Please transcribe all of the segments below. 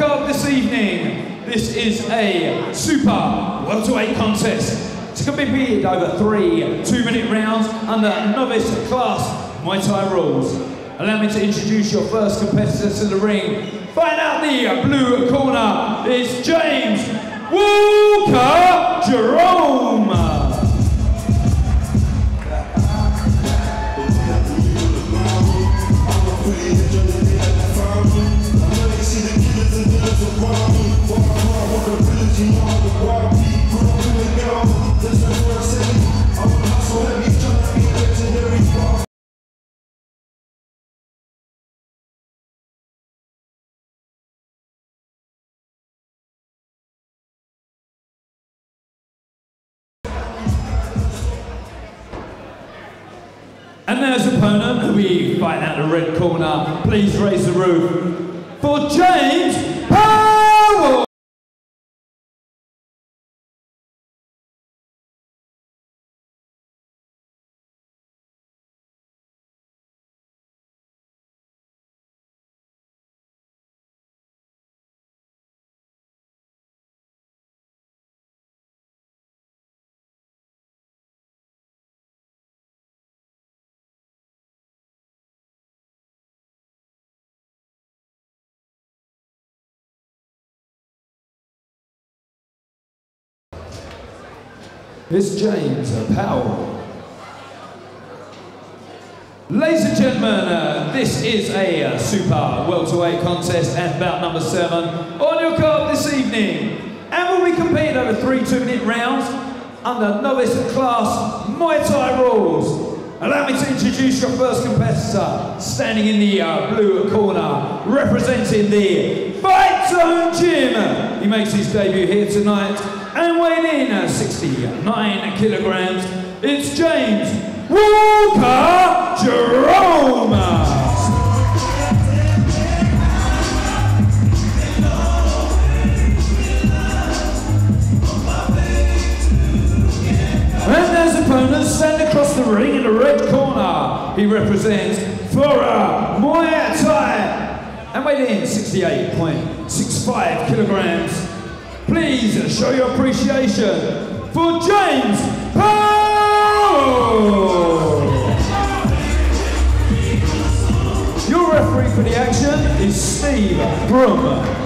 this evening, this is a super welterweight contest. It's going to be over three two-minute rounds under novice class Muay Thai rules. Allow me to introduce your first competitor to the ring. Find out the blue corner is James Walker Jerome. And there's opponent who we fight out the red corner. Please raise the roof for James Powell. It's James Powell. Ladies and gentlemen, uh, this is a uh, super welterweight contest and bout number seven on your card this evening. And will be competing over three two-minute rounds under novice class Muay Thai rules. Allow me to introduce your first competitor, standing in the uh, blue corner, representing the Fight Zone Gym. He makes his debut here tonight weighing in at 69 kilograms, it's James Walker Jerome. And there's opponent stand across the ring in the red corner. He represents Forrer Muay Thai and weighed in 68.65 kilograms. Please show your appreciation for James Powell. Your referee for the action is Steve Broom.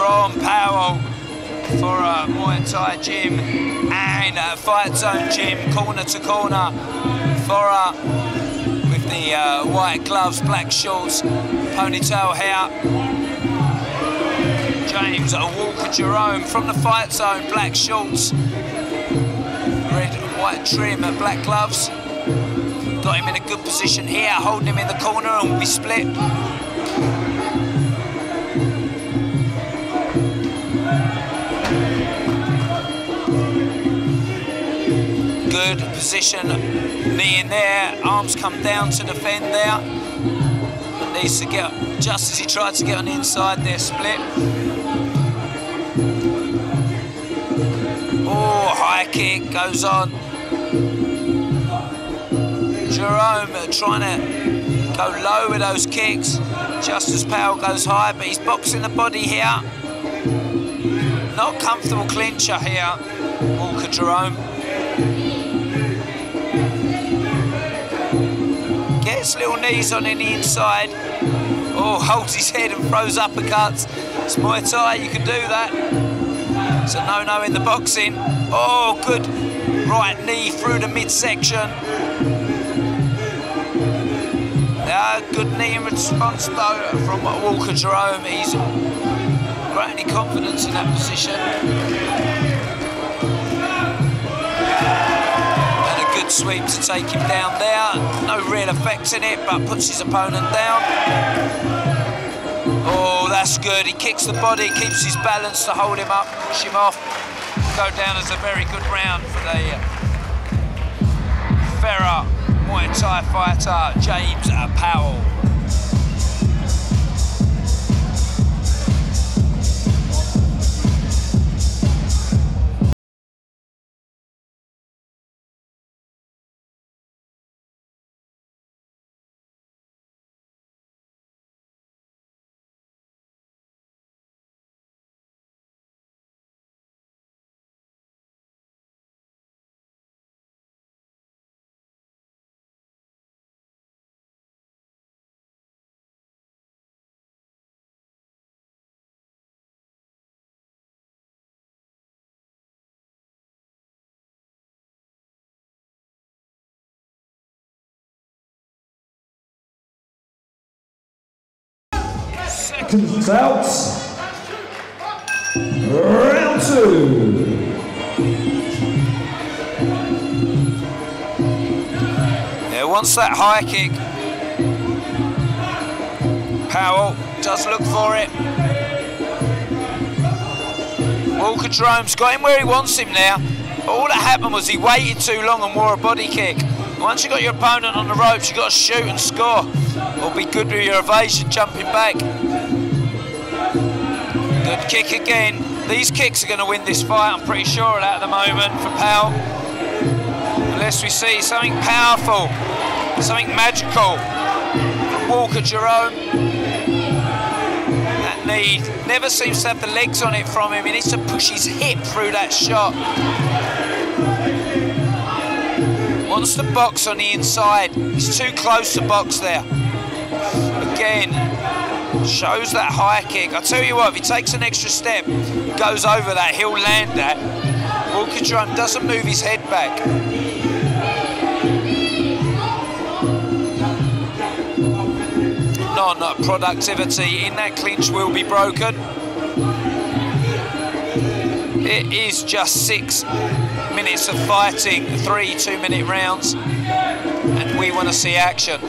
From Powell for a Muay Thai gym and a Fight Zone gym, corner to corner for with the uh, white gloves, black shorts, ponytail hair. James Walker Jerome from the Fight Zone, black shorts, red and white trim, and black gloves. Got him in a good position here, holding him in the corner and be split. Good position, knee in there, arms come down to defend there. Needs to get, just as he tried to get on the inside there, split. Oh, high kick goes on. Jerome trying to go low with those kicks, just as Powell goes high, but he's boxing the body here. Not comfortable clincher here, Walker Jerome. Gets little knees on in the inside. Oh, holds his head and throws uppercuts. It's Muay Thai, you can do that. It's a no-no in the boxing. Oh, good right knee through the midsection. Uh, good knee in response though from Walker Jerome. He's any confidence in that position. And a good sweep to take him down there. No real effect in it, but puts his opponent down. Oh, that's good. He kicks the body, keeps his balance to hold him up, push him off. Go down as a very good round for the Forrer Muay Thai fighter, James Powell. Seconds out. Round two. Yeah, once that high kick, Powell does look for it. Walker Jerome's got him where he wants him now. all that happened was he waited too long and wore a body kick. Once you got your opponent on the ropes, you got to shoot and score. Or be good with your evasion, jumping back. Kick again. These kicks are going to win this fight, I'm pretty sure of that at the moment for Powell. Unless we see something powerful, something magical from Walker Jerome. That knee never seems to have the legs on it from him. He needs to push his hip through that shot. Wants the box on the inside. He's too close to box there. Again, shows that high kick. I tell you what, if he takes an extra step, goes over that, he'll land that. Walker Jerome doesn't move his head back. Non-productivity in that clinch will be broken. It is just six minutes of fighting, three two-minute rounds, and we want to see action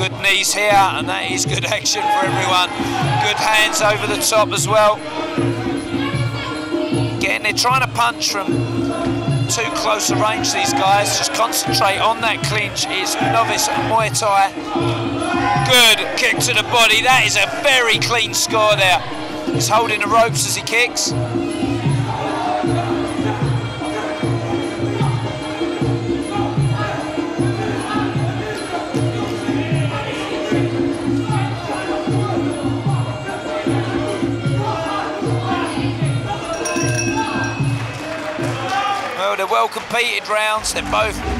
good knees here, and that is good action for everyone. Good hands over the top as well. Again, they're trying to punch from too close a range, these guys. Just concentrate on that clinch. It's novice Muay Thai. Good kick to the body. That is a very clean score there. He's holding the ropes as he kicks. Well competed rounds. They're both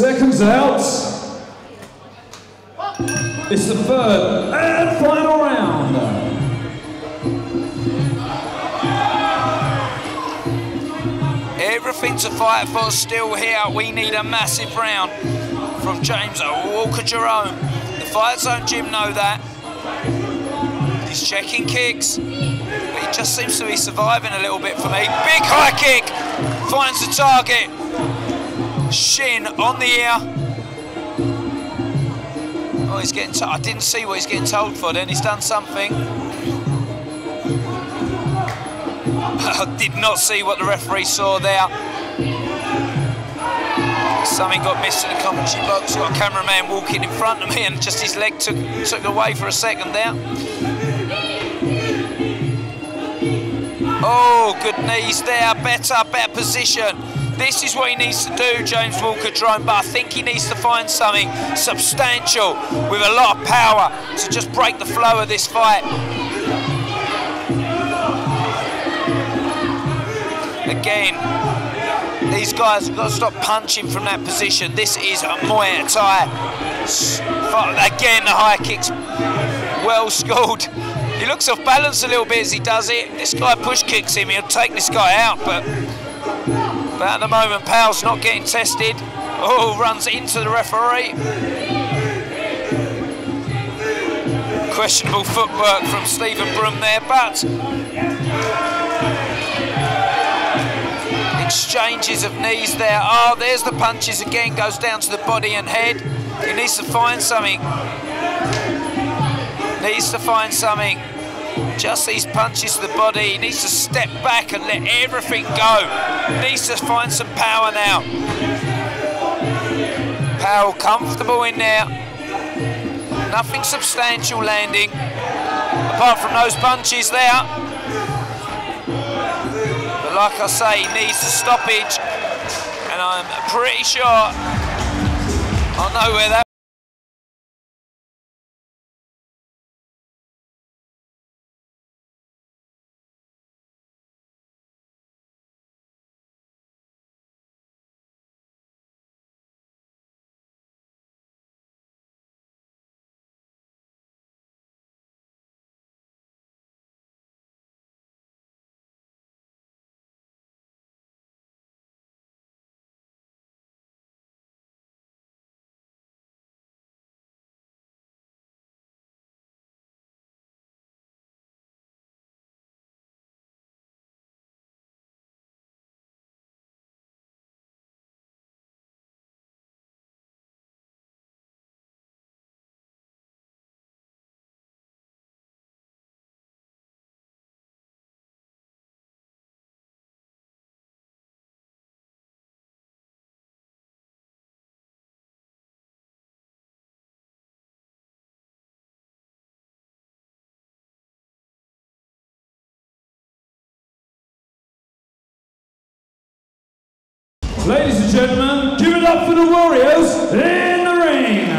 Seconds out. It's the third and final round. Everything to fight for still here. We need a massive round from James Walker Jerome. The Fight Zone Gym know that. He's checking kicks, he just seems to be surviving a little bit for me. Big high kick, finds the target. Shin on the ear. Oh, he's getting. I didn't see what he's getting told for. Then he's done something. I did not see what the referee saw there. Something got missed in the commentary box. Got a cameraman walking in front of me, and just his leg took took away for a second there. Oh, good knees there. Better, better position. This is what he needs to do, James Walker Jerome, but I think he needs to find something substantial with a lot of power to just break the flow of this fight. Again, these guys have got to stop punching from that position. This is a Muay Thai. Again, the high kicks well schooled. He looks off balance a little bit as he does it. This guy push kicks him, he'll take this guy out, but but at the moment, Powell's not getting tested. Oh, runs into the referee. Questionable footwork from Stephen Broom there, but exchanges of knees there. Oh, there's the punches again, goes down to the body and head. He needs to find something. Needs to find something. Just these punches to the body. He needs to step back and let everything go. Needs to find some power now. Powell comfortable in there. Nothing substantial landing. Apart from those punches there. But like I say, he needs a stoppage. And I'm pretty sure I know where that Ladies and gentlemen, give it up for the Warriors in the ring.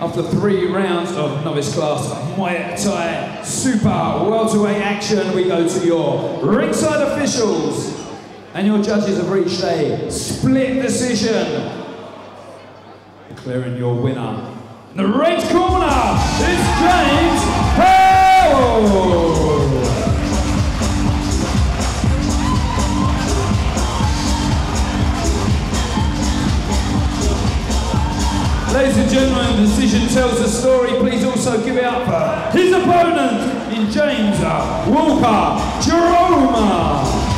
After three rounds of novice class Muay Thai super welterweight action, we go to your ringside officials. And your judges have reached a split decision. Declaring your winner. In the red corner is James Powell. Ladies and gentlemen, the decision tells the story. Please also give it up for his opponent in James Walker Jerome.